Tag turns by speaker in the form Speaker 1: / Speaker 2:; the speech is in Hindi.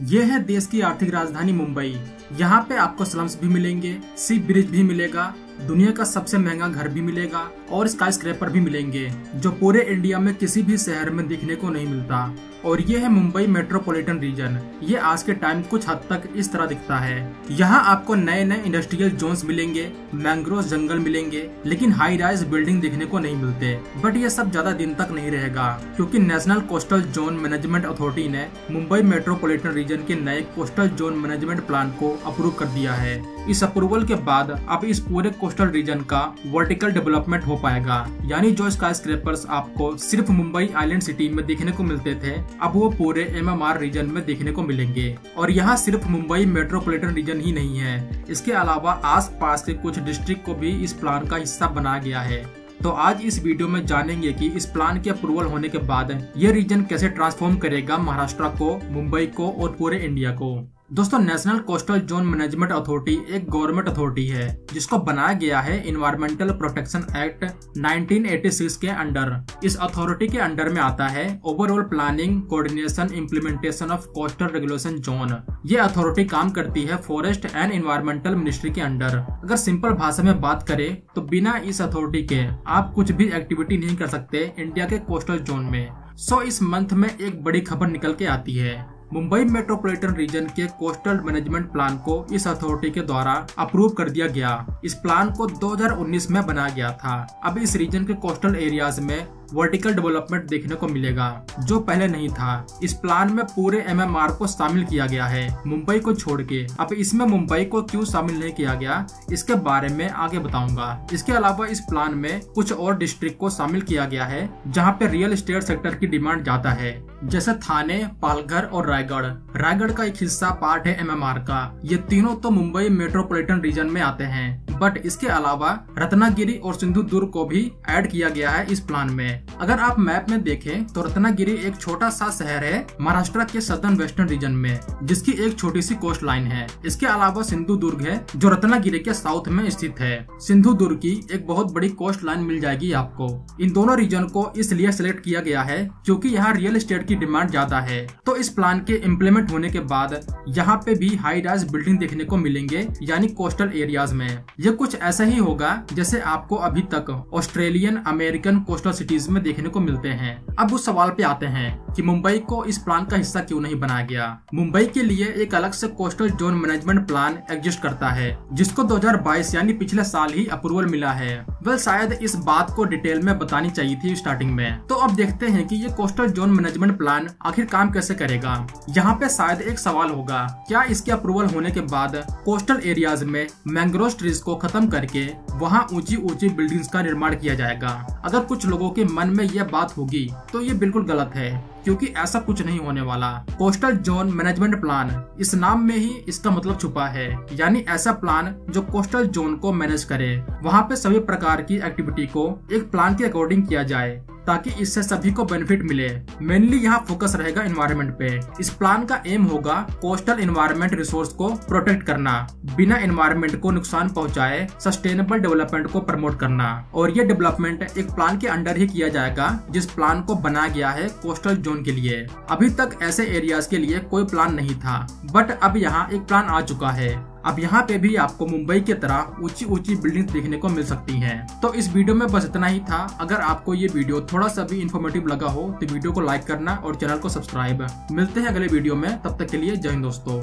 Speaker 1: ये है देश की आर्थिक राजधानी मुंबई। यहाँ पे आपको स्लम्स भी मिलेंगे, सी ब्रिज भी मिलेगा दुनिया का सबसे महँगा घर भी मिलेगा और स्काई स्क्रेपर भी मिलेंगे, जो पूरे इंडिया में किसी भी शहर में देखने को नहीं मिलता। और ये है मुंबई मेट्रोपॉलिटन रीजन ये आज के टाइम कुछ हद तक इस तरह दिखता है। यहाँ आपको नए नए इंडस्ट्रियल जोन्स मिलेंगे मैंग्रोव जंगल मिलेंगे, लेकिन हाई राइज बिल्डिंग देखने को नहीं मिलते। बट ये सब ज़्यादा दिन तक नहीं रहेगा, क्योंकि national coastal zone management authority ने मुंबई मेट्रोपॉलिटन रीजन के नए कोस्टल जोन मैनेजमेंट प्लान को अप्रूव कर दिया है। इस अप्रूवल के बाद अब इस पूरे कोस्टल रीजन का वर्टिकल डेवलपमेंट हो पाएगा। यानी जो स्काई स्क्रेपर्स आपको सिर्फ़ मुंबई आइलैंड सिटी में देखने को मिलते थे, अब वो पूरे एमएमआर रीजन में देखने को मिलेंगे। और यहाँ सिर्फ़ मुंबई मेट्रोपोलिटन रीजन ही नहीं है। इसके अलावा आस पास के कुछ डिस्ट्रिक्ट को भी इस प्लान का हिस्सा बनाया गया है। तो आज इस वीडियो में जानेंगे कि इस प्लान के अप्रूवल होने के बाद ये रीजन कैसे ट्रांसफॉर्म करेगा महाराष्ट्र को, मुंबई को और पूरे इंडिया को। दोस्तों national coastal zone management authority एक गवर्नमेंट अथॉरिटी है जिसको बनाया गया है इन्वायरमेंटल प्रोटेक्शन एक्ट 1986 के अंडर। इस अथॉरिटी के अंडर में आता है overall planning coordination implementation of coastal regulation zone ये अथॉरिटी काम करती है फॉरेस्ट एंड इन्वायरमेंटल मिनिस्ट्री के अंडर। अगर सिंपल भाषा में बात करें तो बिना इस अथॉरिटी के आप कुछ भी एक्टिविटी नहीं कर सकते इंडिया के कोस्टल जोन में। सो so, इस मंथ में एक बड़ी खबर निकल के आती है। मुंबई मेट्रोपॉलिटन रीजन के कोस्टल मैनेजमेंट प्लान को इस अथॉरिटी के द्वारा अप्रूव कर दिया गया। इस प्लान को 2019 में बनाया गया था। अब इस रीजन के कोस्टल एरियाज़ में वर्टिकल डेवलपमेंट देखने को मिलेगा, जो पहले नहीं था। इस प्लान में पूरे एमएमआर को शामिल किया गया है, मुंबई को छोड़ के। अब इसमें मुंबई को क्यों शामिल नहीं किया गया, इसके बारे में आगे बताऊँगा। इसके अलावा इस प्लान में कुछ और डिस्ट्रिक्ट को शामिल किया गया है, जहाँ पे रियल एस्टेट सेक्टर की डिमांड ज़्यादा है। जैसे थाने, पालघर और रायगढ़। रायगढ़ का एक हिस्सा पार्ट है एमएमआर का। ये तीनों तो मुंबई मेट्रोपॉलिटन रीजन में आते हैं। बट इसके अलावा रत्नागिरी और सिंधु दुर्ग को भी ऐड किया गया है इस प्लान में। अगर आप मैप में देखें तो रत्नागिरी एक छोटा सा शहर है महाराष्ट्र के सदर्न वेस्टर्न रीजन में, जिसकी एक छोटी सी कोस्ट लाइन है। इसके अलावा सिंधु दुर्ग है, जो रत्नागिरी के साउथ में स्थित है। सिंधु दुर्ग की एक बहुत बड़ी कोस्ट लाइन मिल जाएगी आपको। इन दोनों रीजन को इसलिए सिलेक्ट किया गया है, क्योंकि यहाँ रियल एस्टेट की डिमांड ज़्यादा है। तो इस प्लान के इम्प्लीमेंट होने के बाद, यहाँ पे भी हाई राइज बिल्डिंग देखने को मिलेंगे, यानी कोस्टल एरियाज़ में। ये कुछ ऐसा ही होगा जैसे आपको अभी तक ऑस्ट्रेलियन अमेरिकन कोस्टल सिटीज़ में देखने को मिलते हैं। अब उस सवाल पे आते हैं। कि मुंबई को इस प्लान का हिस्सा क्यों नहीं बनाया गया? मुंबई के लिए एक अलग से coastal zone management plan exist करता है, जिसको 2022 यानी पिछले साल ही अप्रूवल मिला है। वेल शायद इस बात को डिटेल में बतानी चाहिए थी स्टार्टिंग में। तो अब देखते हैं कि ये कोस्टल जोन मैनेजमेंट प्लान आखिर काम कैसे करेगा? यहाँ पे शायद एक सवाल होगा, क्या इसके अप्रूवल होने के बाद कोस्टल एरियाज़ में मैंग्रोव ट्रीज को खत्म करके वहाँ ऊँची ऊँची बिल्डिंग्स का निर्माण किया जाएगा। अगर कुछ लोगों के मन में यह बात होगी तो ये बिल्कुल गलत है, क्योंकि ऐसा कुछ नहीं होने वाला। कोस्टल जोन मैनेजमेंट प्लान इस नाम में ही इसका मतलब छुपा है। यानी ऐसा प्लान जो कोस्टल जोन को मैनेज करे। वहाँ पे सभी प्रकार की एक्टिविटी को एक प्लान के अकॉर्डिंग किया जाए। ताकि इससे सभी को बेनिफिट मिले। मेनली यहाँ फोकस रहेगा इन्वायरमेंट पे। इस प्लान का एम होगा कोस्टल इन्वायरमेंट रिसोर्स को प्रोटेक्ट करना, बिना इन्वायरमेंट को नुकसान पहुँचाए सस्टेनेबल डेवलपमेंट को प्रमोट करना। और ये डेवलपमेंट एक प्लान के अंडर ही किया जाएगा, जिस प्लान को बनाया गया है कोस्टल जोन के लिए। अभी तक ऐसे एरियाज़ के लिए कोई प्लान नहीं था बट अब यहाँ एक प्लान आ चुका है। अब यहाँ पे भी आपको मुंबई की तरह ऊँची ऊँची बिल्डिंग देखने को मिल सकती हैं। तो इस वीडियो में बस इतना ही था। अगर आपको ये वीडियो थोड़ा सा भी इन्फॉर्मेटिव लगा हो तो वीडियो को लाइक करना और चैनल को सब्सक्राइब मिलते हैं अगले वीडियो में। तब तक के लिए जय हिंद दोस्तों।